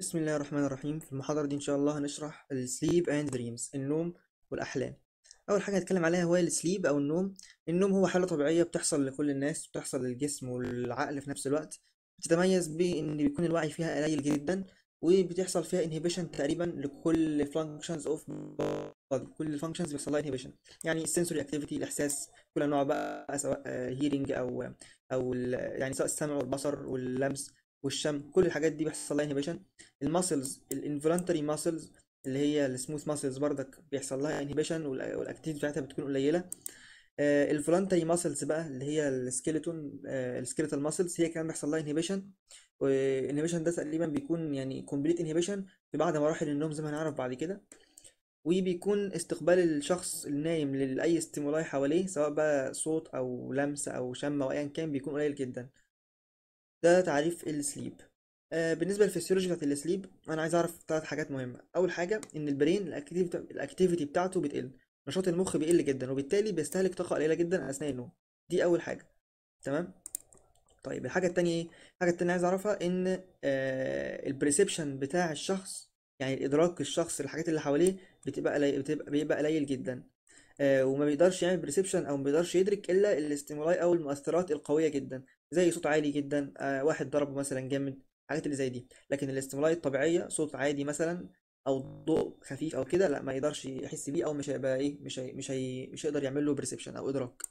بسم الله الرحمن الرحيم. في المحاضرة دي إن شاء الله هنشرح ال sleep and dreams النوم والأحلام. أول حاجة هنتكلم عليها هو ال sleep أو النوم. النوم هو حالة طبيعية بتحصل لكل الناس بتحصل للجسم والعقل في نفس الوقت. بتتميز بإن بيكون الوعي فيها قليل جدا وبتحصل فيها inhibition تقريبا لكل of body كل functions بيحصل لها inhibition. يعني ال sensory activity الإحساس كل أنواع بقى سواء أو أو ال- يعني سواء السمع والبصر واللمس. والشم كل الحاجات دي بيحصل لها inhibition ال muscles ال involuntary muscles اللي هي ال smooth muscles بردك بيحصل لها inhibition وال activity بتاعتها بتكون قليلة. ال voluntary muscles بقى اللي هي ال skeleton ال skeletal muscles هي كمان بيحصل لها inhibition وال inhibition ده تقريبا بيكون يعني complete inhibition في بعض مراحل النوم زي ما هنعرف بعد كده. وبيكون استقبال الشخص النايم لأي stimuli حواليه سواء بقى صوت أو لمس أو شم أو أيا كان بيكون قليل جدا. ده تعريف ال sleep. آه بالنسبة للفسيولوجي بتاعت ال sleep أنا عايز أعرف ثلاث حاجات مهمة. أول حاجة إن ال brain ال activity بتاعته بتقل. نشاط المخ بيقل جدا وبالتالي بيستهلك طاقة قليلة جدا اثناء النوم دي أول حاجة. تمام؟ طيب الحاجة التانية إيه؟ الحاجة التانية عايز أعرفها إن آه ال perception بتاع الشخص يعني الادراك الشخص للحاجات اللي حواليه بتبقى بتبقى بيبقى قليل جدا. آه وما بيقدرش يعمل perception أو ما بيقدرش يدرك إلا ال stimuli أو المؤثرات القوية جدا زي صوت عالي جدا آه واحد ضربه مثلا جامد الحاجات اللي زي دي. لكن ال stimuli الطبيعية صوت عادي مثلا أو ضوء خفيف أو كده لا ما يقدرش يحس بيه أو مش هيبقى إيه مش هي مش هي مش هيقدر يعمل له perception أو إدراك.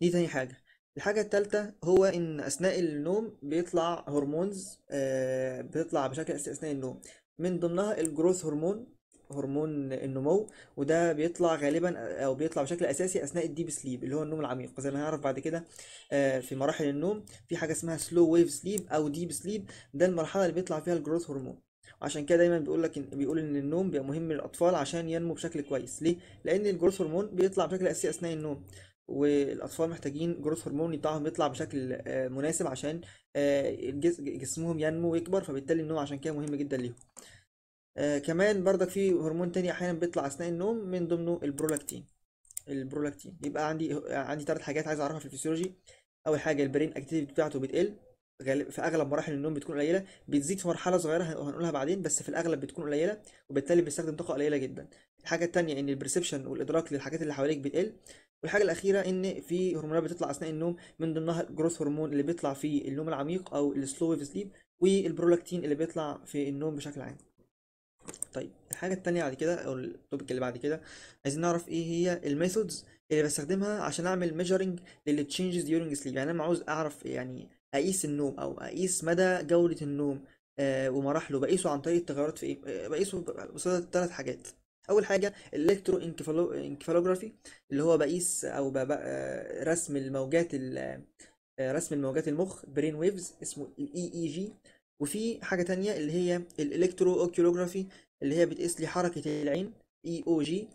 دي تاني حاجة. الحاجة التالتة هو إن أثناء النوم بيطلع hormones آه بتطلع بشكل أثناء النوم. من ضمنها ال growth hormone هرمون النمو وده بيطلع غالبا أو بيطلع بشكل أساسي أثناء ال deep sleep اللي هو النوم العميق. زي ما هنعرف بعد كده آه، في مراحل النوم في حاجة اسمها slow wave sleep أو deep sleep ده المرحلة اللي بيطلع فيها ال growth hormone وعشان كده دايما بيقول لك بيقول إن النوم بيبقى مهم للأطفال عشان ينمو بشكل كويس. ليه؟ لأن ال growth hormone بيطلع بشكل أساسي أثناء النوم والأطفال محتاجين growth hormone بتاعهم يطلع بشكل آه، مناسب عشان آه، جسمهم ينمو ويكبر فبالتالي النوم عشان كده مهم جدا ليهم. آه كمان برضك في هرمون تاني أحيانا بيطلع أثناء النوم من ضمنه البرولاكتين. البرولاكتين. يبقى عندي عندي ثلاث حاجات عايز أعرفها في الفسيولوجي. أول حاجة ال brain activity بتاعته بتقل. في أغلب مراحل النوم بتكون قليلة. بتزيد في مرحلة صغيرة هن- هنقولها بعدين بس في الأغلب بتكون قليلة وبالتالي بيستخدم طاقة قليلة جدا. الحاجة التانية إن ال perception والإدراك للحاجات اللي حواليك بتقل. والحاجة الأخيرة إن في هرمونات بتطلع أثناء النوم من ضمنها ال growth hormone اللي بيطلع في النوم العميق أو ال slow wave sleep وال prolactin اللي بيطلع في النوم بشكل عام. طيب الحاجة التانية بعد كده أو ال topic اللي بعد كده عايزين نعرف إيه هي ال methods اللي بستخدمها عشان أعمل measuring لل changes during sleep. يعني أنا عاوز أعرف يعني أقيس النوم أو أقيس مدى جودة النوم آه ومراحله بقيسه عن طريق التغيرات في إيه؟ آه بقيسه بصورة ثلاث حاجات. أول حاجة ال electroencephalography اللي هو بقيس أو ب- ب- آه، رسم الموجات ال- آه، رسم الموجات المخ brain waves اسمه ال EEG وفي حاجة تانية اللي هي ال electrooculography اللي هي بتقيس لي حركة العين EOG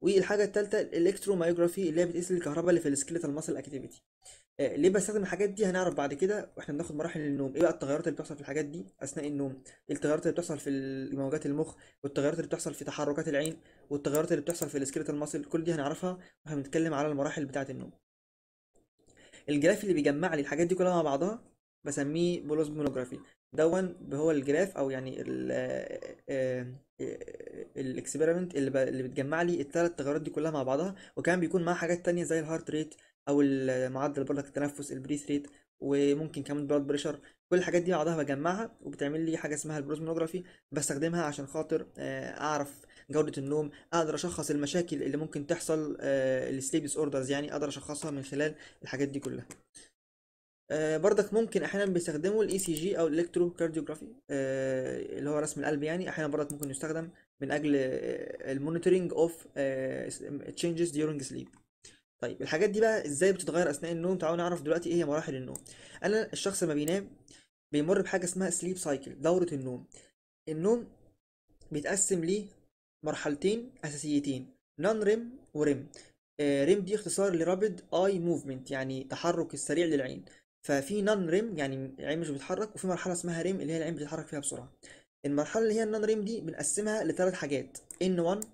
والحاجة التالتة ال electromyography اللي هي بتقيس الكهرباء اللي في ال skeletal muscle activity ليه بستخدم الحاجات دي؟ هنعرف بعد كده وإحنا بناخد مراحل النوم. إيه بقى التغيرات اللي بتحصل في الحاجات دي؟ أثناء النوم. التغيرات اللي بتحصل في موجات المخ والتغيرات اللي بتحصل في تحركات العين والتغيرات اللي بتحصل في ال skeletal muscle كل دي هنعرفها وإحنا بنتكلم على المراحل بتاعة النوم. ال graph اللي بيجمع لي الحاجات دي كلها مع بعضها بسميه polysomnography. دون هو ال graph أو يعني ال experiment اللي ب- اللي بتجمع لي الثلاث تغيرات دي كلها مع بعضها. وكمان بيكون معاها حاجات تانية زي ال heart rate أو معدل برضك التنفس ال breath rate وممكن كمان blood pressure كل الحاجات دي بعضها بجمعها وبتعمل لي حاجة اسمها ال polysomnography. بستخدمها عشان خاطر آه، أعرف جودة النوم أقدر أشخص المشاكل اللي ممكن تحصل ال sleep disorders يعني أقدر أشخصها من خلال الحاجات دي كلها. آه، برضك ممكن أحيانا بيستخدموا ال ECG أو ال electrocardiography اللي هو رسم القلب يعني. أحيانا برضك ممكن يستخدم من أجل ال monitoring of changes during sleep. طيب الحاجات دي بقى إزاي بتتغير أثناء النوم؟ تعالوا نعرف دلوقتي إيه هي مراحل النوم. أنا الشخص لما بينام بيمر بحاجة اسمها sleep cycle دورة النوم. النوم بيتقسم ليه مرحلتين أساسيتين non REM و REM REM دي اختصار ل rapid eye movement يعني تحرك السريع للعين. ففي non REM يعني العين مش بتتحرك وفي مرحلة اسمها REM اللي هي العين بتتحرك فيها بسرعة. المرحلة اللي هي ال non REM دي بنقسمها لثلاث حاجات N 1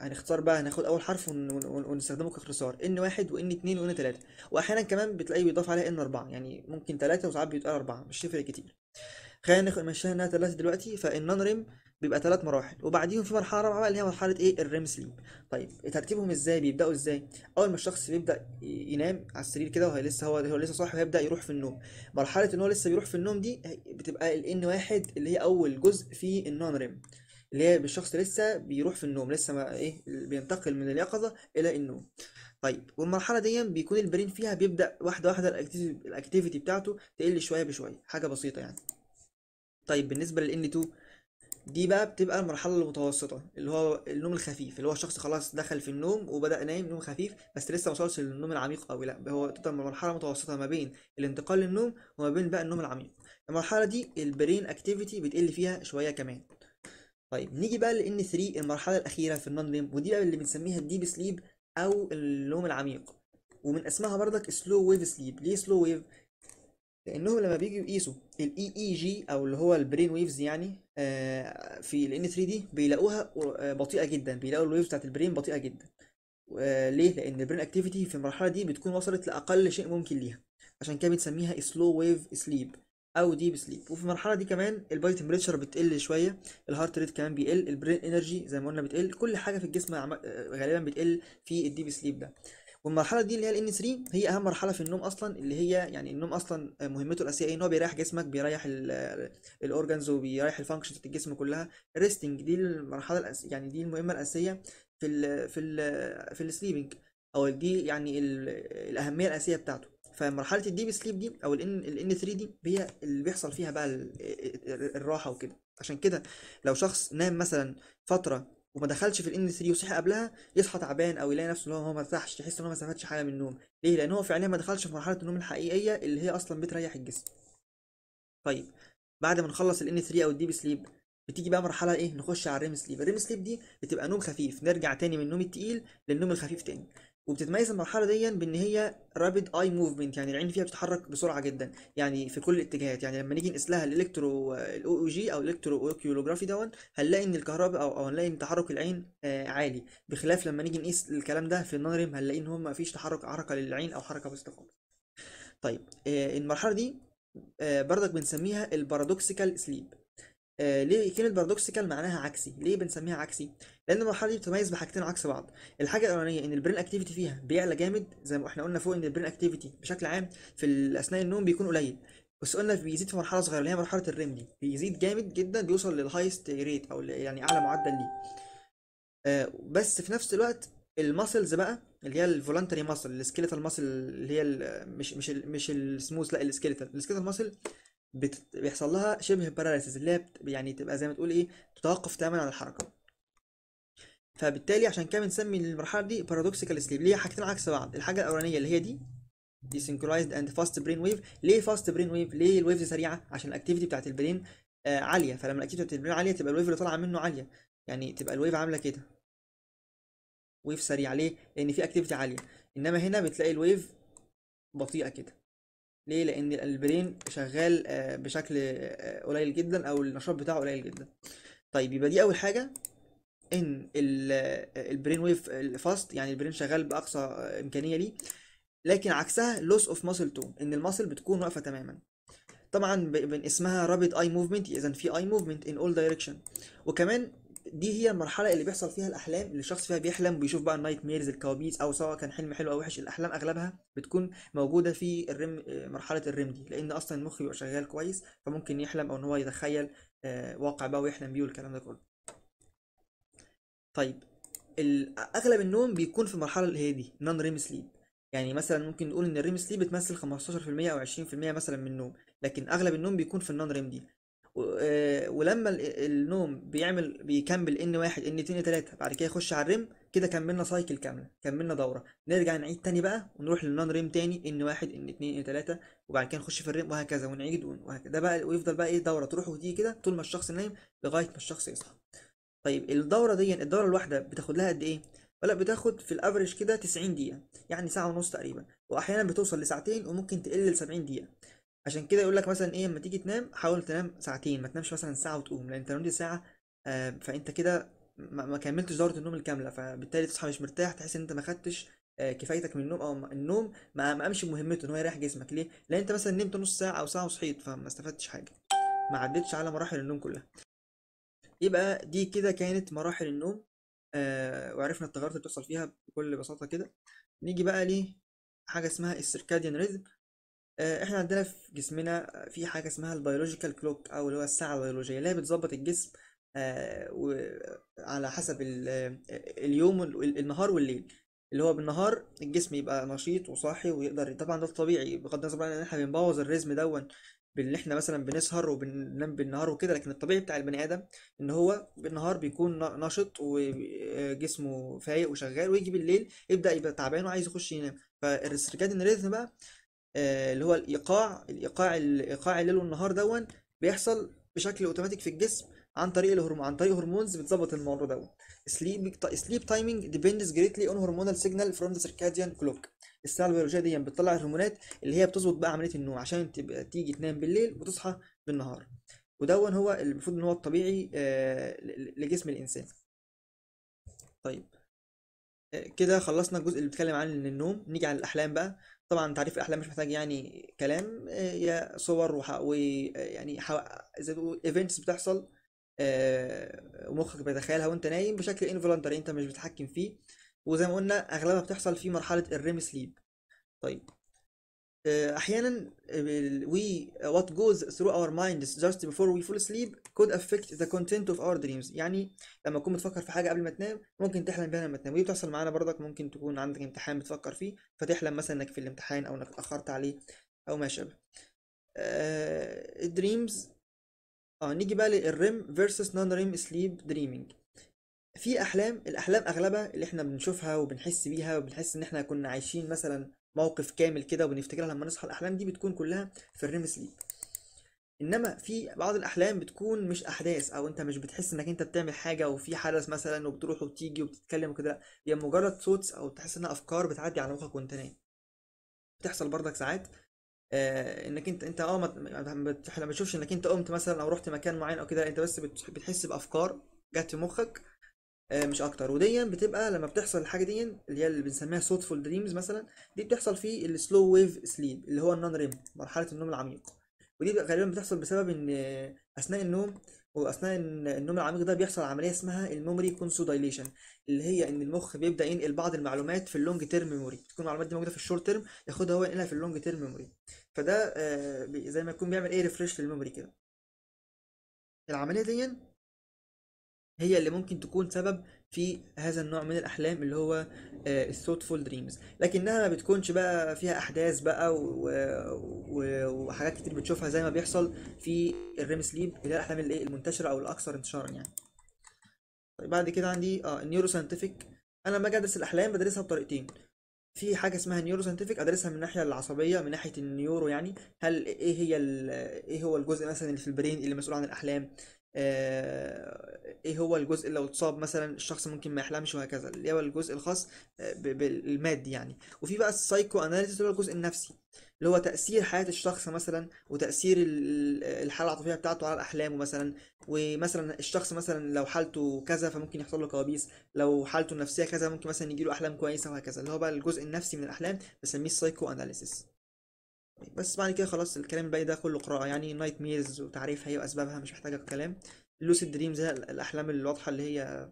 هنختار بقى هناخد أول حرف ون- ون- ونستخدمه كاختصار N واحد و N اتنين و N تلاتة. واحيانا كمان بتلاقيه بيضاف عليها N أربعة يعني ممكن تلاتة وساعات بيتقال أربعة مش تفرق كتير. خلينا ناخد نمشيها إنها ثلاثة دلوقتي فال non REM بيبقى ثلاث مراحل. وبعديهم في مرحلة رابعة اللي هي مرحلة إيه؟ ال REM sleep. طيب ترتيبهم إزاي؟ بيبدأوا إزاي؟ أول ما الشخص بيبدأ ينام على السرير كده وهو لسه هو هو لسه صاحي وهيبدأ يروح في النوم. مرحلة إن هو لسه بيروح في النوم دي بتبقى ال N واحد اللي هي أول جزء في ال non REM. اللي هي الشخص لسه بيروح في النوم لسه ما إيه بينتقل من اليقظة إلى النوم. طيب والمرحلة دي بيكون ال brain فيها بيبدأ واحدة واحدة ال activity بتاعته تقل شوية بشوية. حاجة بسيطة يعني. طيب بالنسبة لل N2 دي بقى بتبقى المرحلة المتوسطة اللي هو النوم الخفيف اللي هو الشخص خلاص دخل في النوم وبدأ نايم نوم خفيف بس لسه ما وصلش للنوم العميق قوي لأ هو تبقى مرحلة متوسطة ما بين الانتقال للنوم وما بين بقى النوم العميق. المرحلة دي ال brain activity بتقل فيها شوية كمان. طيب نيجي بقى ل N3 المرحلة الأخيرة في ال non REM ودي بقى اللي بنسميها ال deep sleep أو النوم العميق. ومن اسمها برضك slow wave sleep ليه slow wave لأنهم لما بييجوا يقيسوا ال EEG أو اللي هو ال brain waves يعني آه، في ال N 3 دي بيلاقوها آه، بطيئة جدا. بيلاقوا ال waves بتاعت ال brain بطيئة جدا. آه، ليه؟ لأن ال brain activity في المرحلة دي بتكون وصلت لأقل شيء ممكن ليها. عشان كده بنسميها slow wave sleep أو deep sleep وفي المرحلة دي كمان ال body temperature بتقل شوية ال heart rate كمان بيقل ال brain energy زي ما قلنا بتقل. كل حاجة في الجسم غالبا بتقل في ال deep sleep ده. والمرحلة دي اللي هي ال N 3 هي أهم مرحلة في النوم أصلا اللي هي يعني النوم أصلا مهمته الأساسية إيه؟ إن هو بيريح جسمك بيريح ال organs وبيريح ال functions بتاعت الجسم كلها. ال resting دي المرحلة الأس... يعني دي المهمة الأساسية في ال في ال في ال sleeping أو دي يعني ال... الأهمية الأساسية بتاعته. فمرحلة ال deep sleep دي أو ال N ال N 3 دي هي اللي بيحصل فيها بقى ال... ال- الراحة وكده. عشان كده لو شخص نام مثلا فترة وما دخلش في ال N 3 وصحي قبلها يصحى تعبان أو يلاقي نفسه هو هو ما ارتاحش يحس إن هو ما استفادش حاجة من النوم. ليه؟ لأن هو فعليا ما دخلش في مرحلة النوم الحقيقية اللي هي أصلا بتريح الجسم. طيب بعد ما نخلص ال N 3 أو ال deep sleep بتيجي بقى مرحلة إيه؟ نخش على ال REM sleep ال REM sleep دي بتبقى نوم خفيف. نرجع تاني من النوم التقيل للنوم الخفيف تاني. وبتتميز المرحلة دي بإن هي rapid eye movement يعني العين فيها بتتحرك بسرعة جدا يعني في كل الاتجاهات. يعني لما نيجي نقيس لها ال electro ال EOG أو ال electrooculography دون هنلاقي إن الكهرباء أو هنلاقي إن تحرك العين آه عالي. بخلاف لما نيجي نقيس الكلام ده في ال non REM هنلاقي إن هو ما فيش تحرك حركة للعين أو حركة بسيطة خالص. طيب آه المرحلة دي آه برضك بنسميها ال paradoxical sleep آه ليه كلمة paradoxical معناها عكسي؟ ليه بنسميها عكسي؟ لأن المرحلة دي بتتميز بحاجتين عكس بعض. الحاجة الأولانية إن ال brain activity فيها بيعلى جامد زي ما إحنا قلنا فوق إن ال brain activity بشكل عام في أثناء النوم بيكون قليل. بس قلنا بيزيد في مرحلة صغيرة اللي هي مرحلة ال REM دي. بيزيد جامد جدا بيوصل لل highest rate ل- يعني أعلى معدل ليه. آه بس في نفس الوقت ال muscles بقى اللي هي ال voluntary muscle ال skeletal muscle اللي هي مش مش مش ال smooth لا ال skeletal ال skeletal muscle بت... بيحصل لها شبه paralysis اللي هي بت... يعني تبقى زي ما تقول إيه تتوقف تماما عن الحركة. فبالتالي عشان كده بنسمي المرحلة دي paradoxical sleep ليه حاجتين عكس بعض. الحاجة الأولانية اللي هي دي desynchronized and fast brain wave. ليه fast brain wave ليه ال waves سريعة؟ عشان ال activity بتاعت ال brain آه عالية. فلما ال activity بتاعت ال brain عالية تبقى ال wave اللي طالعة منه عالية. يعني تبقى ال wave عاملة كده. wave سريع ليه؟ لأن في activity عالية. إنما هنا بتلاقي ال wave بطيئة كده. ليه؟ لأن ال brain شغال آه، بشكل آه، قليل جدا أو النشاط بتاعه قليل جدا. طيب يبقى دي أول حاجة إن آه، ال brain wave ال fast يعني ال brain شغال بأقصى إمكانية ليه. لكن عكسها loss of muscle tone إن ال muscle بتكون واقفة تماما. طبعا اسمها rapid eye movement اذا في eye movement in all directions وكمان دي هي المرحلة اللي بيحصل فيها الأحلام اللي الشخص فيها بيحلم وبيشوف بقى ال nightmares الكوابيس أو سواء كان حلم حلو أو وحش الأحلام أغلبها بتكون موجودة في ال REM مرحلة ال REM دي لأن أصلا المخ بيبقى شغال كويس فممكن يحلم أو إن هو يتخيل آه، واقع بقى ويحلم بيه والكلام ده كله. طيب أغلب النوم بيكون في المرحلة اللي هي دي non REM sleep يعني مثلا ممكن نقول إن ال REM sleep بتمثل 15% أو 20% مثلا من النوم لكن أغلب النوم بيكون في ال non REM دي. ولما ال- النوم بيعمل بيكمل N واحد N اتنين تلاتة بعد كده يخش على ال REM كده كملنا cycle كامله كملنا دورة. نرجع نعيد تاني بقى ونروح لل non REM تاني N واحد N اتنين N تلاتة وبعد كده نخش في ال REM وهكذا ونعيد ون- وهكذا. ده بقى ويفضل بقى إيه دورة تروح وتيجي كده طول ما الشخص نايم لغاية ما الشخص يصحى. طيب الدورة دي الدورة الواحدة بتاخد لها قد إيه؟ ولا بتاخد في الافريج كده 90 دقيقة يعني ساعة ونص تقريبا. واحيانا بتوصل لساعتين وممكن تقل ل 70 دقيقة. عشان كده يقول لك مثلا إيه لما تيجي تنام حاول تنام ساعتين ما تنامش مثلا ساعة وتقوم لأن أنت نمت ساعة آه فأنت كده ما, كملتش دوره النوم الكاملة فبالتالي تصحى مش مرتاح تحس إن أنت ما خدتش آه كفايتك من النوم أو النوم ما قامش بمهمته إن هو يريح جسمك. ليه؟ لأن أنت مثلا نمت نص ساعة أو ساعة وصحيت فما استفدتش حاجة ما عدتش على مراحل النوم كلها. يبقى دي كده كانت مراحل النوم آه وعرفنا التغيرات اللي بتحصل فيها بكل بساطة كده. نيجي بقى ليه حاجة اسمها ال circadian rhythm. آه إحنا عندنا في جسمنا في حاجة اسمها ال biological clock أو اللي هو الساعة البيولوجية اللي هي بتظبط الجسم آه وعلى حسب ال- آه، اليوم النهار والليل. اللي هو بالنهار الجسم يبقى نشيط وصاحي ويقدر طبعا ده الطبيعي بغض النظر إن إحنا بنبوظ ال rhythm دون بإن إحنا مثلا بنسهر وبننام بالنهار وكده لكن الطبيعي بتاع البني آدم إن هو بالنهار بيكون نشط وجسمه فايق وشغال ويجي بالليل يبدأ يبقى تعبان وعايز يخش ينام. فالسيركاديان ريزم بقى آه، اللي هو الإيقاع الإيقاع الايقاع الليل والنهار دون بيحصل بشكل أوتوماتيك في الجسم عن طريق الهرمون عن طريق هرمونز بتظبط الموضوع دون. Sleep sleep timing depends greatly on hormonal signal from the circadian clock. الساعة البيولوجية دي بتطلع الهرمونات اللي هي بتظبط بقى عملية النوم عشان تبقى تيجي تنام بالليل وتصحى بالنهار. ودون هو المفروض إن هو الطبيعي آه، لجسم الإنسان. طيب. آه، كده خلصنا الجزء اللي بيتكلم عن النوم. نيجي على الأحلام بقى. طبعا تعريف الأحلام مش محتاج يعني كلام آه، هي صور ويعني زي events بتحصل آه، ومخك بيتخيلها وأنت نايم بشكل involuntary أنت مش بتتحكم فيه. وزي ما قلنا أغلبها بتحصل في مرحلة ال REM sleep طيب. آه، أحيانا ال- we what goes through our minds just before we fall asleep could affect the content of our dreams. يعني لما تكون بتفكر في حاجة قبل ما تنام ممكن تحلم بيها لما تنام. ودي بتحصل معانا برضك ممكن تكون عندك امتحان بتفكر فيه فتحلم مثلا إنك في الامتحان أو إنك اتأخرت عليه أو ما شابه. آه ال dreams آه نيجي بقى لل REM versus non REM sleep dreaming. في أحلام الأحلام أغلبها اللي إحنا بنشوفها وبنحس بيها وبنحس إن إحنا كنا عايشين مثلا موقف كامل كده وبنفتكرها لما نصحى الأحلام دي بتكون كلها في الريم سليب إنما في بعض الأحلام بتكون مش أحداث أو أنت مش بتحس إنك أنت بتعمل حاجة وفي حدث مثلا وبتروح وبتيجي وبتتكلم وكده هي مجرد صوت أو تحس إنها أفكار بتعدي على مخك وأنت نايم. بتحصل برضك ساعات آه إنك أنت أنت آه ما بتشوفش إنك أنت قمت مثلا أو رحت مكان معين أو كده أنت بس بت- بتحس بأفكار جت في مخك مش أكتر. ودي بتبقى لما بتحصل الحاجة دي اللي هي اللي بنسميها thoughtful dreams مثلا دي بتحصل في ال slow wave sleep اللي هو ال non REM مرحلة النوم العميق. ودي غالبا بتحصل بسبب إن آه، أثناء النوم واثناء النوم العميق ده بيحصل عملية اسمها ال memory consolidation اللي هي إن المخ بيبدأ ينقل بعض المعلومات في ال long term memory تكون المعلومات دي موجودة في ال short term ياخدها هو ينقلها في ال long term memory فده آه، زي ما يكون بيعمل إيه refresh لل memory كده. العملية دي هي اللي ممكن تكون سبب في هذا النوع من الأحلام اللي هو ال thoughtful dreams لكنها ما بتكونش بقى فيها أحداث بقى. وحاجات كتير بتشوفها زي ما بيحصل في ال REM sleep اللي هي الأحلام اللي إيه المنتشرة أو الأكثر انتشارا يعني. طيب بعد كده عندي آه ال neuroscientific أنا لما أجي أدرس الأحلام بدرسها بطريقتين. في حاجة اسمها neuroscientific أدرسها من الناحية العصبية من ناحية ال neuro يعني. هل إيه هي ال... إيه هو الجزء مثلا اللي في ال brain اللي مسؤول عن الأحلام؟ آه، إيه هو الجزء اللي لو اتصاب مثلا الشخص ممكن ما يحلمش وهكذا اللي هو الجزء الخاص آه، بالمادي يعني. وفي بقى ال psychoanalysis اللي هو الجزء النفسي اللي هو تأثير حياة الشخص مثلا وتأثير ال- الحالة العاطفية بتاعته على أحلامه مثلا. ومثلا الشخص مثلا لو حالته كذا فممكن يحصل له كوابيس لو حالته النفسية كذا ممكن مثلا يجيله أحلام كويسة وهكذا. اللي هو بقى الجزء النفسي من الأحلام بسميه ال psychoanalysis بس بعد كده خلاص الكلام الباقي ده كله قراءة يعني nightmares وتعريفها هي وأسبابها مش محتاجة كلام. ال lucid dreams هي الأحلام الواضحة اللي هي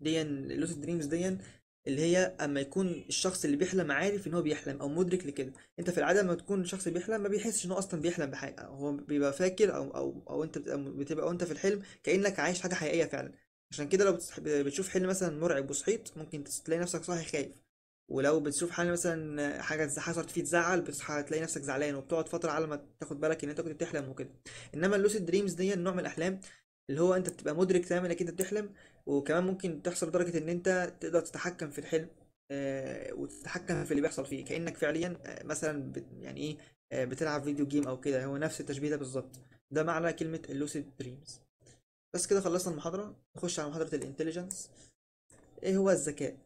دي ال lucid dreams دي اللي هي أما يكون الشخص اللي بيحلم عارف إن هو بيحلم أو مدرك لكده. أنت في العادة لما تكون الشخص بيحلم ما بيحسش إن هو أصلا بيحلم بحاجة. هو بيبقى فاكر أو أو أو أنت بتبقى وأنت في الحلم كأنك عايش حاجة حقيقية فعلا. عشان كده لو بتشوف حلم مثلا مرعب وصحيت ممكن تلاقي نفسك صاحي خايف. ولو بتشوف حاجة مثلا حاجة حصلت فيه تزعل بتصحى تلاقي نفسك زعلان وبتقعد فترة على ما تاخد بالك إن أنت كنت بتحلم وكده. إنما ال lucid dreams دي نوع من الأحلام اللي هو أنت بتبقى مدرك تماما إنك أنت بتحلم وكمان ممكن تحصل لدرجة إن أنت تقدر تتحكم في الحلم آه، وتتحكم في اللي بيحصل فيه. كأنك فعليا آه، مثلا يعني إيه آه، بتلعب video game أو كده. هو نفس التشبيه ده بالظبط. ده معنى كلمة ال lucid dreams بس كده خلصنا المحاضرة. نخش على محاضرة ال intelligence إيه هو الذكاء؟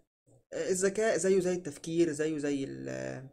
الذكاء زيه زي التفكير زيه زي آه،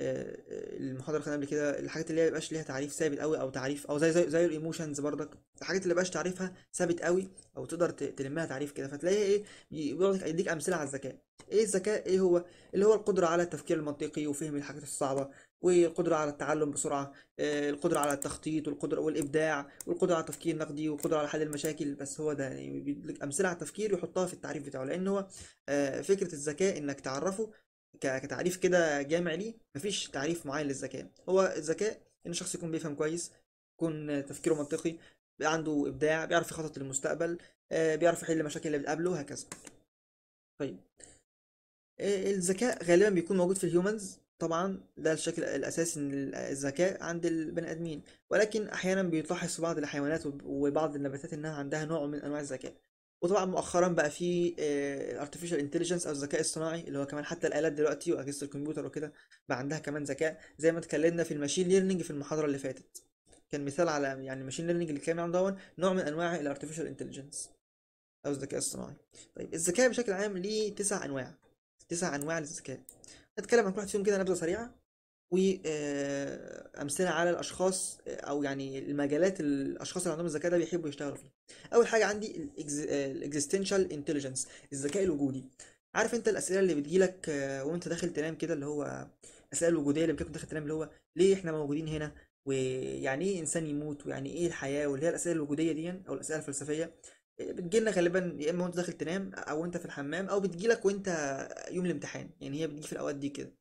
آه، المحاضره خدناها قبل كده الحاجات اللي هي مبقاش ليها تعريف ثابت قوي أو تعريف أو زي زي زي الايموشنز برضك. الحاجات اللي مبقاش تعريفها ثابت قوي أو تقدر تلمها تعريف كده. فتلاقيها إيه بيقعد يديك أمثلة على الذكاء. إيه الذكاء؟ إيه هو؟ اللي هو القدرة على التفكير المنطقي وفهم الحاجات الصعبة. والقدرة على التعلم بسرعة آه، القدرة على التخطيط والقدرة والإبداع والقدرة على التفكير النقدي والقدرة على حل المشاكل بس هو ده يعني بيديلك أمثلة على التفكير ويحطها في التعريف بتاعه لأن هو آه، فكرة الذكاء إنك تعرفه كتعريف كده جامع ليه مفيش تعريف معين للذكاء هو الذكاء إن الشخص يكون بيفهم كويس يكون تفكيره منطقي عنده إبداع بيعرف يخطط للمستقبل آه، بيعرف يحل المشاكل اللي بتقابله هكذا طيب الذكاء غالبا بيكون موجود في الهيومنز طبعا ده الشكل الأساسي الذكاء عند البني آدمين. ولكن أحيانا بيتلاحظ في بعض الحيوانات وب- وبعض النباتات إنها عندها نوع من أنواع الذكاء. وطبعا مؤخرا بقى في آه، artificial intelligence أو الذكاء الصناعي اللي هو كمان حتى الآلات دلوقتي وأجهزة الكمبيوتر وكده بقى عندها كمان ذكاء. زي ما اتكلمنا في ال machine learning في المحاضرة اللي فاتت. كان مثال على يعني ال machine learning اللي اتكلمنا عنه دون نوع من أنواع ال artificial intelligence أو الذكاء الصناعي. طيب الذكاء بشكل عام ليه تسع أنواع. تسع أنواع للذكاء. نتكلم عن كل واحد فيهم كده نبذة سريعة. وأمثلة على الأشخاص آه، أو يعني المجالات الأشخاص اللي عندهم الذكاء ده بيحبوا يشتغلوا فيه أول حاجة عندي ال existential intelligence الذكاء الوجودي. عارف أنت الأسئلة اللي بتجيلك آه، وأنت داخل تنام كده اللي هو الأسئلة الوجودية اللي بتكون داخل تنام اللي هو ليه إحنا موجودين هنا؟ ويعني إيه إنسان يموت؟ ويعني إيه الحياة؟ واللي هي الأسئلة الوجودية دي أو الأسئلة الفلسفية. بتجيلنا غالبا يا إما وأنت داخل تنام أو أنت في الحمام أو بتجيلك وأنت يوم الامتحان يعني هي بتجي في الأوقات دي كده.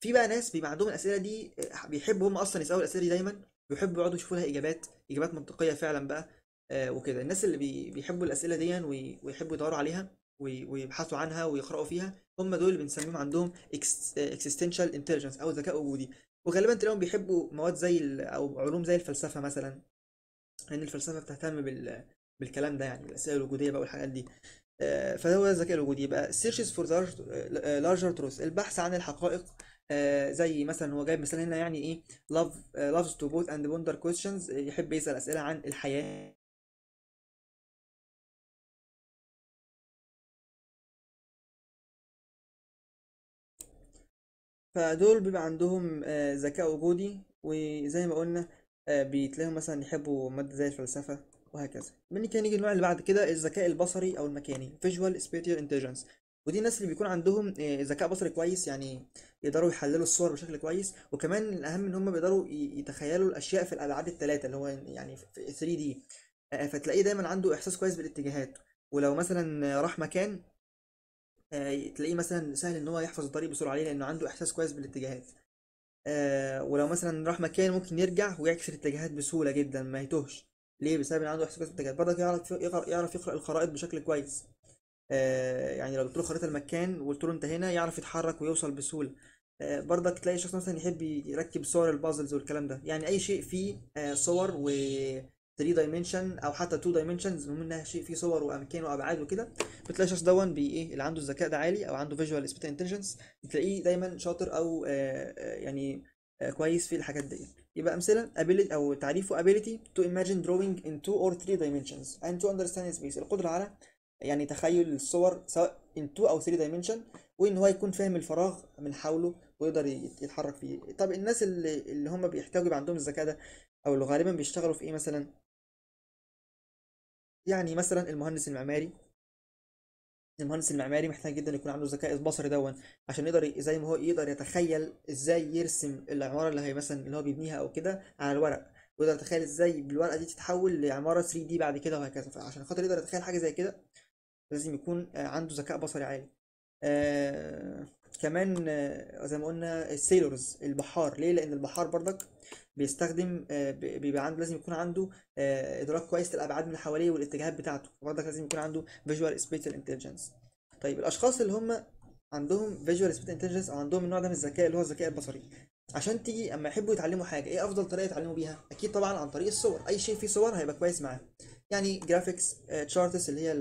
في بقى ناس بيبقى عندهم الأسئلة دي آه، بيحبوا هم أصلا يسألوا الأسئلة دي دايما بيحبوا يقعدوا يشوفوا لها إجابات إجابات منطقية فعلا بقى آه، وكده. الناس اللي بي بيحبوا الأسئلة دي وي- ويحبوا يدوروا عليها وي- ويبحثوا عنها ويقرأوا فيها هم دول اللي بنسميهم عندهم existential intelligence أو ذكاء وجودي. وغالبا تلاقيهم بيحبوا مواد زي أو علوم زي الفلسفة مثلا لأن الفلسفة بتهتم بال بالكلام ده يعني الأسئلة الوجودية بقى والحاجات دي. آه، فهو الذكاء الوجودي يبقى searches for the large- آه، larger truth البحث عن الحقائق آه، زي مثلا هو جايب مثال هنا يعني إيه love loves to pose and wonder questions يحب يسأل أسئلة عن الحياة. فدول بيبقى عندهم ذكاء وجودي وزي ما قلنا بتلاقيهم مثلا يحبوا مادة زي الفلسفة. وهكذا. من كان يجي النوع اللي بعد كده الذكاء البصري أو المكاني visual spatial intelligence. ودي الناس اللي بيكون عندهم آه، ذكاء بصري كويس يعني يقدروا يحللوا الصور بشكل كويس. وكمان الأهم إن هم بيقدروا يتخيلوا الأشياء في الأبعاد الثلاثة اللي هو يعني في 3D آه، فتلاقيه دايما عنده إحساس كويس بالاتجاهات. ولو مثلا راح مكان آه، تلاقيه مثلا سهل إن هو يحفظ الطريق بسرعة ليه لأنه عنده إحساس كويس بالاتجاهات. ولو مثلا راح مكان ممكن يرجع ويعكس الاتجاهات بسهولة جدا ما يتوهش. ليه؟ بسبب إن عنده إحساس بالاتجاهات برضك يعرف يعرف يقرأ الخرائط بشكل كويس. آه يعني لو قلت له خريطة المكان وقلت له أنت هنا يعرف يتحرك ويوصل بسهولة. آه برضك تلاقي شخص مثلا يحب يركب صور ال puzzles والكلام ده. يعني أي شيء فيه آه صور و 3 dimension أو حتى 2 dimensions المهم إنها شيء فيه صور وأماكن وأبعاد وكده. بتلاقي الشخص دون بي إيه اللي عنده الذكاء ده عالي أو عنده visual spatial intelligence بتلاقيه دايما شاطر أو آه، آه، يعني آه، كويس في الحاجات دي يبقى أمثلة ability أو تعريفه ability to imagine drawing in two or three dimensions. And to understand space القدرة على يعني تخيل الصور سواء in two أو 3 dimension وإن هو يكون فاهم الفراغ من حوله ويقدر يت- يتحرك فيه. طب الناس اللي اللي هم بيحتاجوا يبقى عندهم الذكاء ده أو اللي غالبا بيشتغلوا في إيه مثلا؟ يعني مثلا المهندس المعماري المهندس المعماري محتاج جدا يكون عنده ذكاء بصري دون عشان يقدر زي ما هو يقدر يتخيل إزاي يرسم العمارة اللي هي مثلا اللي هو بيبنيها أو كده على الورق ويقدر يتخيل إزاي بالورقة دي تتحول لعمارة 3D بعد كده وهكذا. فعشان خاطر يقدر يتخيل حاجة زي كده لازم يكون عنده ذكاء بصري عالي. آه كمان آه زي ما قلنا ال sailors البحار. ليه؟ لأن البحار برضك بيستخدم آه بي- بيبقى عنده لازم يكون عنده آه إدراك كويس للأبعاد من حواليه والاتجاهات بتاعته. برضك لازم يكون عنده visual spatial intelligence طيب الأشخاص اللي هم عندهم visual spatial intelligence أو عندهم النوع ده من الذكاء اللي هو الذكاء البصري عشان تيجي أما يحبوا يتعلموا حاجة إيه أفضل طريقة يتعلموا بيها؟ أكيد طبعا عن طريق الصور. أي شيء فيه صور هيبقى كويس معاه يعني graphics charts اللي هي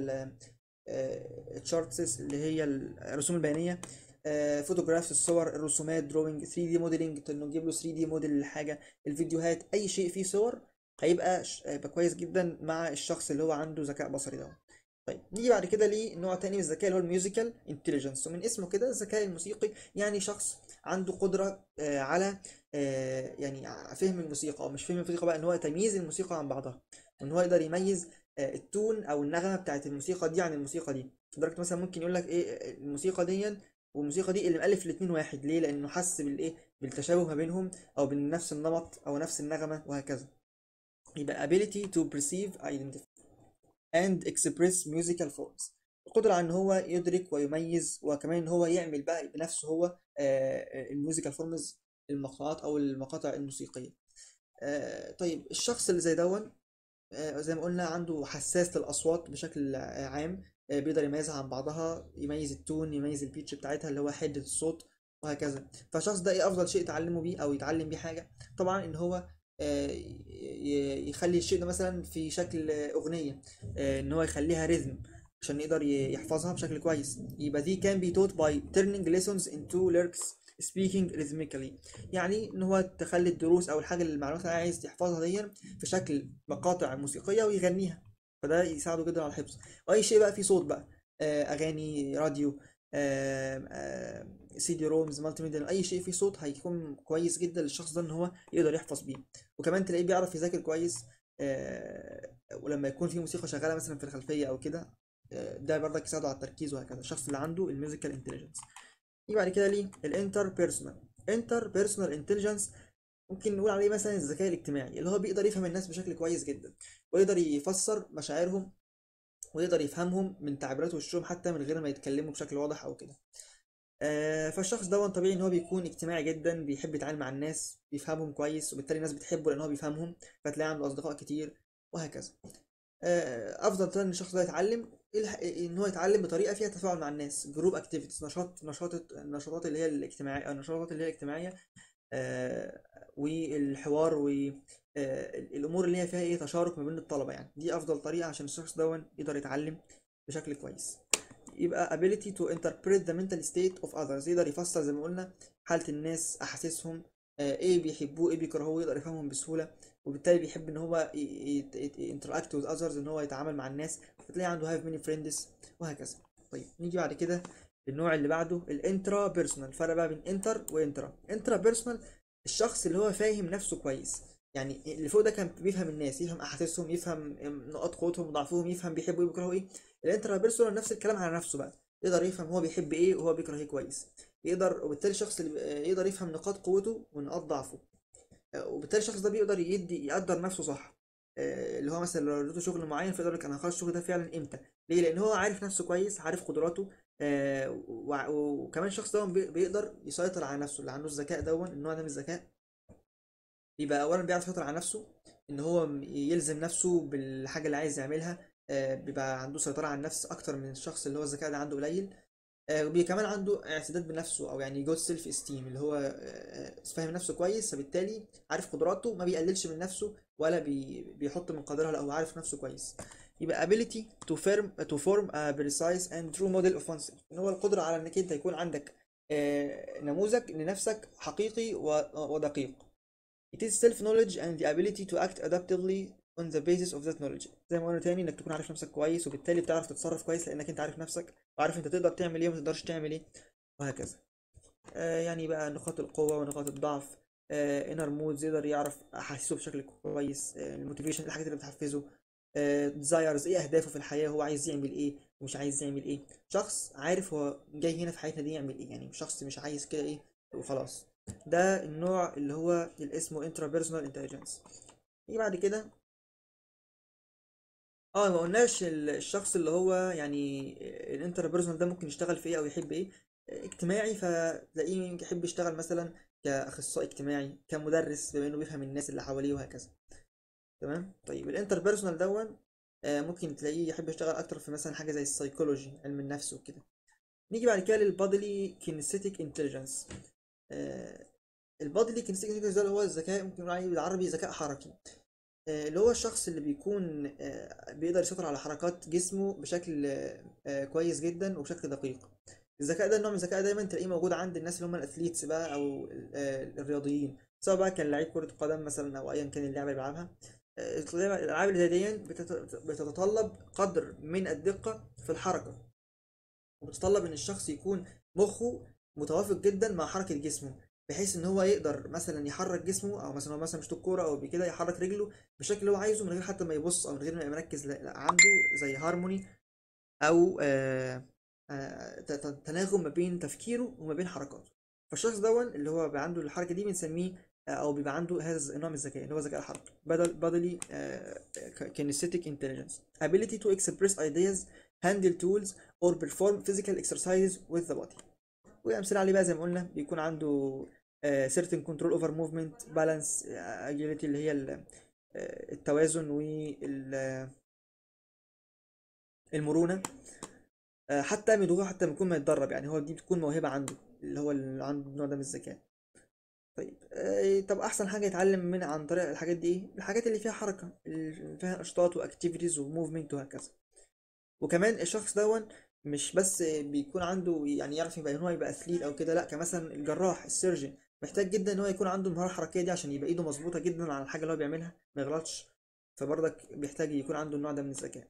ال charts اللي هي الرسوم البيانية. photographs الصور الرسومات drawing 3D modeling انه نجيب له 3 دي موديل للحاجه الفيديوهات أي شيء فيه صور هيبقى هيبقى كويس جدا مع الشخص اللي هو عنده ذكاء بصري ده طيب نيجي بعد كده لنوع تاني من الذكاء اللي هو ال musical intelligence ومن اسمه كده الذكاء الموسيقي يعني شخص عنده قدرة آه، على آه، يعني فهم الموسيقى أو مش فهم الموسيقى بقى إن هو تمييز الموسيقى عن بعضها. إن هو يقدر يميز آه، ال tone أو النغمة بتاعت الموسيقى دي عن الموسيقى دي. لدرجة مثلا ممكن يقول لك إيه الموسيقى دي والموسيقى دي اللي مؤلف الاتنين واحد. ليه؟ لأنه حس بال إيه بالتشابه ما بينهم أو بنفس النمط أو نفس النغمة وهكذا. يبقى ability to perceive identify and express musical forms. القدرة على إن هو يدرك ويميز وكمان إن هو يعمل بقى بنفسه هو ال musical forms المقطوعات أو المقاطع الموسيقية. آه، طيب الشخص اللي زي دون آه، زي ما قلنا عنده حساس للأصوات بشكل عام. آه، بيقدر يميزها عن بعضها يميز التون يميز البيتش بتاعتها اللي هو حدة الصوت وهكذا. فالشخص ده إيه أفضل شيء يتعلمه بيه أو يتعلم بيه حاجة؟ طبعا إن هو آه، يخلي الشيء ده مثلا في شكل أغنية آه، إن هو يخليها ريذم عشان يقدر يحفظها بشكل كويس. يبقى دي can be taught by turning lessons into lyrics speaking rhythmically. يعني إن هو تخلي الدروس أو الحاجة اللي المعلومات اللي عايز يحفظها دي في شكل مقاطع موسيقية ويغنيها. فده يساعده جدا على الحفظ. وأي شيء بقى فيه صوت بقى آه، أغاني راديو CD-ROMs multimedia أي شيء فيه صوت هيكون كويس جدا للشخص ده إن هو يقدر يحفظ بيه. وكمان تلاقيه بيعرف يذاكر كويس آه، ولما يكون في موسيقى شغالة مثلا في الخلفية أو كده آه، ده برضك يساعده على التركيز وهكذا. الشخص اللي عنده ال musical intelligence يجي بعد كده ليه؟ ال interpersonal interpersonal intelligence ممكن نقول عليه مثلا الذكاء الاجتماعي اللي هو بيقدر يفهم الناس بشكل كويس جدا. ويقدر يفسر مشاعرهم ويقدر يفهمهم من تعبيرات وشهم حتى من غير ما يتكلموا بشكل واضح أو كده. آه، فالشخص ده طبيعي إن هو بيكون اجتماعي جدا بيحب يتعامل مع الناس بيفهمهم كويس وبالتالي الناس بتحبه لأن هو بيفهمهم فتلاقي عنده أصدقاء كتير وهكذا. آه، أفضل طريقة إن الشخص ده يتعلم إن هو يتعلم بطريقة فيها تفاعل مع الناس group activities نشاط نشاط النشاطات اللي هي الاجتماعية النشاطات اللي هي الاجتماعية آه، والحوار والامور اللي هي فيها إيه تشارك ما بين الطلبة يعني. دي أفضل طريقة عشان الشخص ده يقدر يتعلم بشكل كويس. يبقى ability to interpret the mental state of others. يقدر يفسر زي ما قلنا حالة الناس أحاسيسهم آه، إيه بيحبوه إيه بيكرهوه يقدر يفهمهم بسهولة. وبالتالي بيحب إن هو interact with others إن هو يتعامل مع الناس. فتلاقي عنده have many friends وهكذا. طيب نيجي بعد كده النوع اللي بعده ال intrapersonal الفرق بقى بين inter و intra. intrapersonal الشخص اللي هو فاهم نفسه كويس. يعني اللي فوق ده كان بيفهم الناس يفهم أحاسيسهم يفهم نقاط قوتهم وضعفهم يفهم بيحبوا إيه وبيكرهوا إيه. ال intrapersonal نفس الكلام على نفسه بقى يقدر يفهم هو بيحب إيه وهو بيكره إيه كويس. يقدر وبالتالي الشخص اللي يقدر يفهم نقاط قوته ونقاط ضعفه. وبالتالي الشخص ده بيقدر يدي يقدر نفسه صح. آه، اللي هو مثلا لو اديته شغل معين فيقدر لك أنا هخلص الشغل ده فعلا إمتى؟ ليه؟ لأن هو عارف نفسه كويس عارف قدراته. آه، وكمان الشخص ده بي- بيقدر يسيطر على نفسه اللي عنده الذكاء دون النوع ده من الذكاء. بيبقى اولا بيعرف يسيطر على نفسه إن هو يلزم نفسه بالحاجة اللي عايز يعملها آه، بيبقى عنده سيطرة على النفس أكتر من الشخص اللي هو الذكاء ده عنده قليل آه، وبي كمان عنده اعتداد بنفسه أو يعني good self-esteem اللي هو آه، فاهم نفسه كويس فبالتالي عارف قدراته ما بيقللش من نفسه ولا بي بيحط من قدرها لأ هو عارف نفسه كويس. يبقى ability to form to form a precise and true model of oneself. إن هو القدرة على إنك أنت يكون عندك نموذج لنفسك حقيقي ودقيق. It is self-knowledge and the ability to act adaptively on the basis of that knowledge. زي ما قلنا تاني إنك تكون عارف نفسك كويس وبالتالي بتعرف تتصرف كويس لأنك أنت عارف نفسك وعارف أنت تقدر تعمل إيه وما تقدرش تعمل إيه وهكذا. آه يعني بقى نقاط القوة ونقاط الضعف. آه inner moods يقدر يعرف أحاسيسه بشكل كويس. آه الموتيفيشن الحاجات اللي بتحفزه. آه desires إيه أهدافه في الحياة؟ هو عايز يعمل إيه؟ ومش عايز يعمل إيه؟ شخص عارف هو جاي هنا في حياتنا دي يعمل إيه؟ يعني شخص مش عايز كده إيه وخلاص. ده النوع اللي هو اللي اسمه intrapersonal intelligence. يجي بعد كده. آه ما قلناش ال- الشخص اللي هو يعني ال interpersonal ده ممكن يشتغل في إيه أو يحب إيه. اجتماعي فتلاقيه يحب يشتغل مثلا كأخصائي اجتماعي كمدرس بما إنه بيفهم الناس اللي حواليه وهكذا. تمام؟ طيب ال intrapersonal دون آه، ممكن تلاقيه يحب يشتغل أكتر في مثلا حاجة زي السايكولوجي علم النفس وكده. نيجي بعد كده لل bodily kinesthetic intelligence ال bodily kinesthetic intelligence ده اللي هو الذكاء ممكن نقول عليه بالعربي ذكاء حركي. آه، اللي هو الشخص اللي بيكون آه، بيقدر يسيطر على حركات جسمه بشكل آه، آه، كويس جدا وبشكل دقيق. الذكاء ده النوع من الذكاء دايما تلاقيه موجود عند الناس اللي هم الأثليتس بقى أو آه، الرياضيين سواء بقى كان لعيب كرة قدم مثلا أو ايا كان اللعبة اللي بيلعبها. آه، الألعاب اللي زي دي بتت- بتتطلب قدر من الدقة في الحركة. وبتتطلب إن الشخص يكون مخه متوافق جدا مع حركة جسمه بحيث إن هو يقدر مثلا يحرك جسمه أو مثلا هو مثلا مش كورة أو بكده يحرك رجله بالشكل اللي هو عايزه من غير حتى ما يبص أو من غير ما يبقى مركز لا عنده زي هارموني أو آه آه، تناغم ما بين تفكيره وما بين حركاته. فالشخص دون اللي هو بيبقى عنده الحركة دي بنسميه آه، أو بيبقى عنده هذا النوع من الذكاء اللي هو الذكاء الحركي بدل آه، kinesthetic intelligence. Ability to express ideas handle tools or perform physical exercises with the body. وامثله عليه بقى زي ما قلنا بيكون عنده آه، control over movement balance آه، agility اللي هي آه، التوازن والمرونه آه، حتى من حتى بيكون ما يتدرب يعني هو دي بتكون موهبة عنده اللي هو اللي عنده النوع ده من الذكاء. طيب آه، طب أحسن حاجة يتعلم من عن طريق الحاجات دي إيه؟ الحاجات اللي فيها حركة اللي فيها نشاطات و activities و movement وهكذا. وكمان الشخص دون مش بس بيكون عنده يعني يعرف يبقى إن هو يبقى athlete أو كده لأ كمثلا الجراح ال surgeon محتاج جدا إن هو يكون عنده المهارة الحركية دي عشان يبقى إيده مظبوطة جدا على الحاجة اللي هو بيعملها ما يغلطش. فبرضك بيحتاج يكون عنده النوع ده من الذكاء.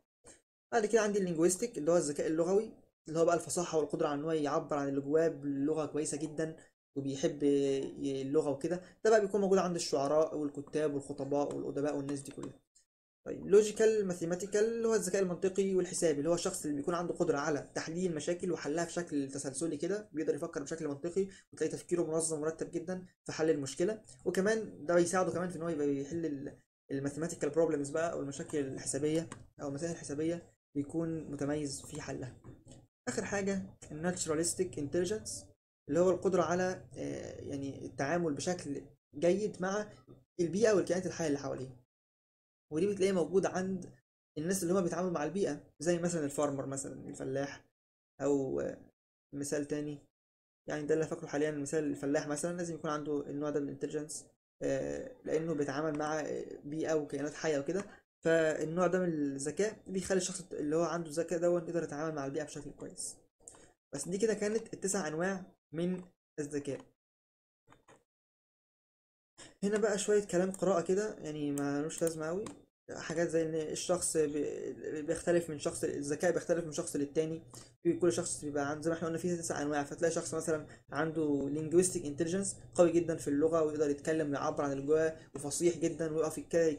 بعد كده عندي ال linguistic اللي هو الذكاء اللغوي اللي هو بقى الفصاحة والقدرة على إن هو يعبر عن اللي جواه بلغة كويسة جدا وبيحب اللغة وكده. ده بقى بيكون موجود عند الشعراء والكتاب والخطباء والأدباء والناس دي كلها. طيب logical mathematical اللي هو الذكاء المنطقي والحسابي اللي هو الشخص اللي بيكون عنده قدرة على تحليل المشاكل وحلها بشكل تسلسلي كده بيقدر يفكر بشكل منطقي وتلاقي تفكيره منظم ومرتب جدا في حل المشكلة. وكمان ده بيساعده كمان في إن هو يبقى بيحل ال mathematical problems بقى أو المشاكل الحسابية أو المسائل الحسابية بيكون متميز في حلها. آخر حاجة ال naturalistic intelligence اللي هو القدرة على آه، يعني التعامل بشكل جيد مع البيئة والكائنات الحية اللي حواليه. ودي بتلاقيها موجودة عند الناس اللي هما بيتعاملوا مع البيئة زي مثلا ال farmer مثلا الفلاح أو آه، مثال تاني يعني ده اللي فاكره حاليا مثال الفلاح مثلا لازم يكون عنده النوع ده من ال intelligence لأنه بيتعامل مع آه، بيئة وكائنات حية وكده فالنوع ده من الذكاء بيخلي الشخص اللي هو عنده الذكاء ده يقدر يتعامل مع البيئة بشكل كويس. بس دي كده كانت التسع أنواع من الذكاء. هنا بقى شوية كلام قراءة كده يعني ما لوش لازمة أوي. حاجات زي إن الشخص بي- بيختلف من شخص الذكاء بيختلف من شخص للتاني في كل شخص بيبقى عنده زي ما إحنا قلنا فيه تسع أنواع فتلاقي شخص مثلا عنده linguistic intelligence قوي جدا في اللغة ويقدر يتكلم ويعبر عن اللي جواه وفصيح جدا ويقف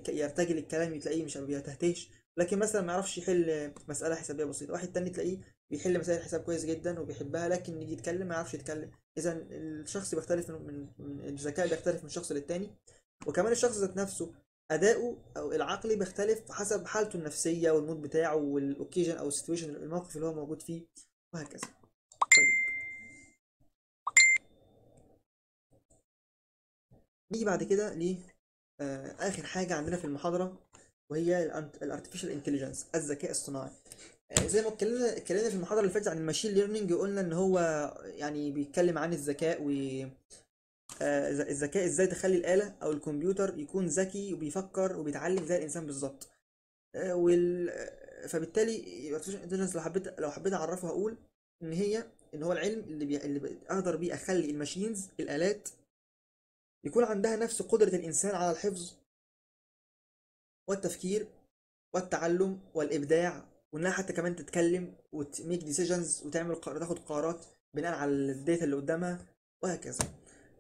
يرتجل الكلام تلاقيه مش بيتهته لكن مثلا ما يعرفش يحل مسألة حسابية بسيطة واحد تاني تلاقيه بيحل مسائل الحساب كويس جدا وبيحبها لكن يجي يتكلم ما يعرفش يتكلم. إذا الشخص بيختلف من- الذكاء بيختلف من شخص للتاني وكمان الشخص ذات نفسه أداؤه أو العقلي بيختلف حسب حالته النفسية وال mood بتاعه وال occasion أو ال situation الموقف اللي هو موجود فيه وهكذا. طيب. نيجي بعد كده ل آه، آخر حاجة عندنا في المحاضرة وهي ال artificial intelligence الذكاء الصناعي. آه، زي ما اتكلمنا اتكلمنا في المحاضرة اللي فاتت عن ال machine learning وقلنا إن هو يعني بيتكلم عن الذكاء و الذكاء إزاي تخلي الآلة أو الكمبيوتر يكون ذكي وبيفكر وبيتعلم زي الإنسان بالظبط؟ آه، وال آه، فبالتالي لو حبيت لو حبيت أعرفه هقول إن هي إن هو العلم اللي بي... اللي أقدر بيه أخلي ال machines الآلات يكون عندها نفس قدرة الإنسان على الحفظ والتفكير والتعلم والإبداع وإنها حتى كمان تتكلم وت make decisions وتعمل تاخد قرارات بناء على ال data اللي قدامها وهكذا.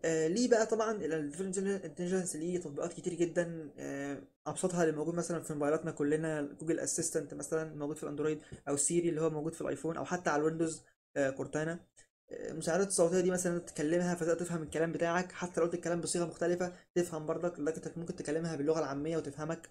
آه ليه بقى طبعا ال artificial intelligence؟ ليه تطبيقات كتير جدا؟ آه أبسطها اللي موجود مثلا في موبايلاتنا كلنا Google Assistant مثلا موجود في ال Android أو Siri اللي هو موجود في ال iPhone أو حتى على ال Windows آه Cortana. المساعدات الصوتية دي مثلا تكلمها فتقدر تفهم الكلام بتاعك. حتى لو قلت الكلام بصيغة مختلفة تفهم برضك لدرجه ممكن تكلمها باللغة العامية وتفهمك.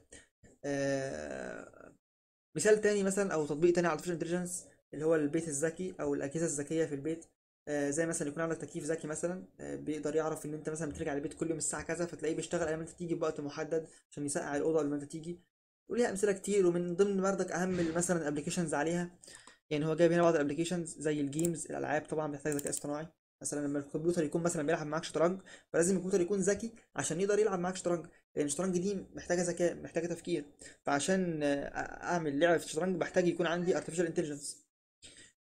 مثال تاني مثلا أو تطبيق تاني على artificial intelligence اللي هو البيت الذكي أو الأجهزة الذكية في البيت. زي مثلا يكون عندك تكييف ذكي مثلا آه، بيقدر يعرف إن أنت مثلا بترجع البيت كل يوم الساعة كذا فتلاقيه بيشتغل لما أنت تيجي بوقت محدد عشان يسقع الأوضة قبل ما أنت تيجي. وليها أمثلة كتير ومن ضمن بردك أهم مثلا ال applications عليها يعني هو جايب هنا بعض ال applications زي ال games الألعاب طبعا بتحتاج ذكاء اصطناعي. مثلا لما الكمبيوتر يكون مثلا بيلعب معاك شطرنج فلازم الكمبيوتر يكون ذكي عشان يقدر يلعب معاك شطرنج لأن الشطرنج دي محتاجة ذكاء محتاجة تفكير. فعشان آه، أعمل لعبة في الشطرنج بحتاج يكون عندي artificial intelligence.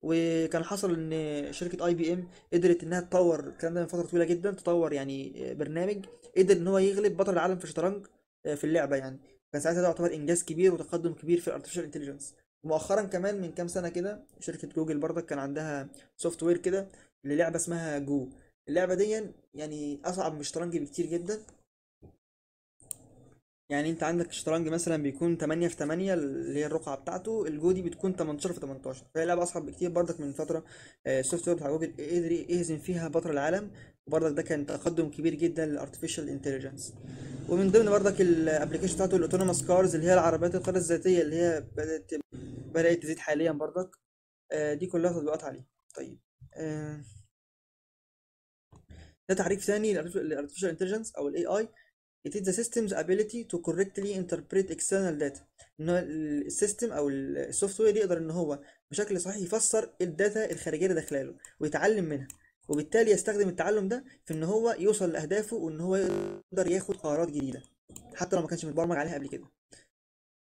وكان حصل إن شركة IBM قدرت إنها تطور الكلام ده من فترة طويلة جدا تطور يعني برنامج قدر إن هو يغلب بطل العالم في الشطرنج في اللعبة يعني. كان ساعتها ده يعتبر إنجاز كبير وتقدم كبير في ال artificial intelligence ومؤخرا كمان من كام سنة كده شركة جوجل برضك كان عندها software كده للعبة اسمها جو. اللعبة دي يعني أصعب من الشطرنج بكتير جدا. يعني انت عندك الشطرنج مثلا بيكون 8 في 8 اللي هي الرقعة بتاعته الجو دي بتكون 18 في 18 فهي لعبة أصعب بكتير برضك من فترة ال software بتاع جوجل قدر يهزم فيها بطل العالم وبرضك ده كان تقدم كبير جدا لل artificial intelligence ومن ضمن برضك ال application بتاعته ال autonomous cars اللي هي العربيات القياده الذاتية اللي هي بدأت بدأت تزيد حاليا برضك آه، دي كلها تطبيقات عليه طيب آه، ده تعريف ثاني لل artificial intelligence أو ال AI It is the system's ability to correctly interpret external data. ان ال system أو ال software يقدر ان هو بشكل صحيح يفسر ال data الخارجية اللي داخله له ويتعلم منها. وبالتالي يستخدم التعلم ده في ان هو يوصل لأهدافه وان هو يقدر ياخد قرارات جديدة حتى لو ما كانش متبرمج عليها قبل كده.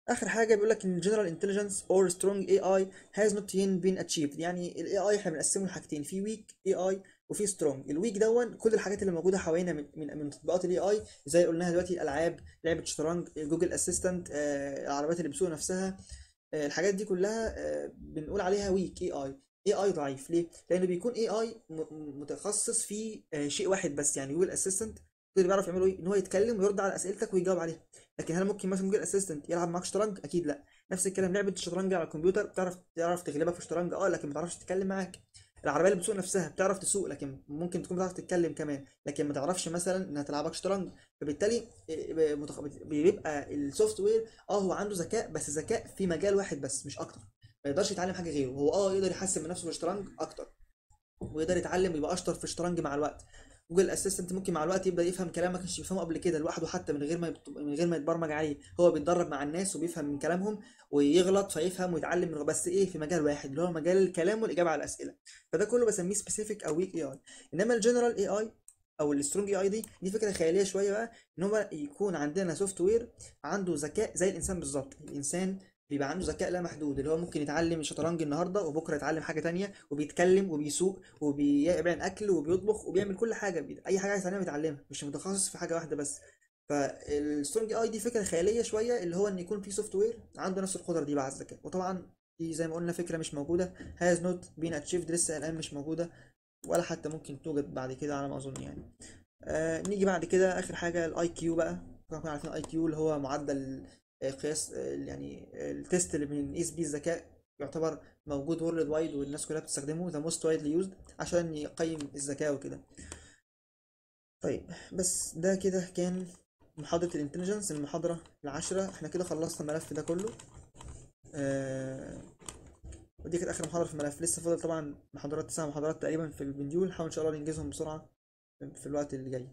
آخر حاجة بيقول لك إن general intelligence or strong AI has not yet been achieved. يعني ال AI إحنا بنقسمه لحاجتين في weak AI وفي strong. ال weak دول كل الحاجات اللي موجودة حوالينا من من, تطبيقات ال AI زي قلناها دلوقتي الالعاب لعبة شطرنج Google Assistant آه، العربيات اللي بتسوق نفسها آه، الحاجات دي كلها آه، بنقول عليها weak AI AI ضعيف. ليه؟ لأنه بيكون AI متخصص في آه، شيء واحد بس يعني جوجل assistant. اللي بيعرف يعمله إيه؟ إن هو يتكلم ويرد على أسئلتك ويجاوب عليها. لكن هل ممكن مثلا جوجل assistant يلعب معاك شطرنج؟ أكيد لأ. نفس الكلام لعبة الشطرنج على الكمبيوتر بتعرف تعرف تغلبك في الشطرنج آه لكن ما تعرفش تتكلم معاك. العربية اللي بتسوق نفسها بتعرف تسوق لكن ممكن تكون بتعرف تتكلم كمان لكن ما تعرفش مثلا إنها تلعبك شطرنج. فبالتالي إيه، متخ- بيبقى ال software آه هو عنده ذكاء بس ذكاء في مجال واحد بس مش أكتر. ما يقدرش يتعلم حاجة غيره. هو آه يقدر يحسن من نفسه في الشطرنج أكتر ويقدر يتعلم ويبقى أشطر في الشطرنج مع الوقت. جوجل assistant ممكن مع الوقت يبدأ يفهم كلام ما كانش بيفهمه قبل كده لوحده حتى من غير ما. من غير ما يتبرمج عليه. هو بيتدرب مع الناس وبيفهم من كلامهم ويغلط فيفهم ويتعلم من بس إيه في مجال واحد اللي هو مجال الكلام والإجابة على الأسئلة. فده كله بسميه specific أو weak AI إنما ال general AI أو ال strong AI دي دي فكرة خيالية شوية بقى إن هو يكون عندنا software عنده ذكاء زي الإنسان بالظبط. الإنسان بيبقى عنده ذكاء لا محدود اللي هو ممكن يتعلم الشطرنج النهارده وبكرة يتعلم حاجة تانية وبيتكلم وبيسوق وبيعمل أكل وبيطبخ وبيعمل كل حاجة بي- أي حاجة عايز يتعلمها يتعلمها مش متخصص في حاجة واحدة بس. فال strong AI دي فكرة خيالية شوية اللي هو إن يكون في software عنده نفس القدرة دي بقى على الذكاء. وطبعا دي زي ما قلنا فكرة مش موجودة has not been achieved لسه الآن مش موجودة ولا حتى ممكن توجد بعد كده على ما أظن يعني. آه نيجي بعد كده آخر حاجة ال IQ بقى. كنا عارفين ال IQ اللي هو معدل قياس آه، يعني آه، ال test اللي بنقيس بيه الذكاء يعتبر موجود worldwide والناس كلها بتستخدمه the most widely used عشان يقيم الذكاء وكده. طيب بس ده كده كان محاضرة ال intelligence المحاضرة العاشرة. إحنا كده خلصنا الملف ده كله. آه ودي كانت آخر محاضرة في الملف. لسه فاضل طبعا محاضرات تسع محاضرات تقريبا في الفيديو. نحاول إن شاء الله ننجزهم بسرعة في الوقت اللي جاي.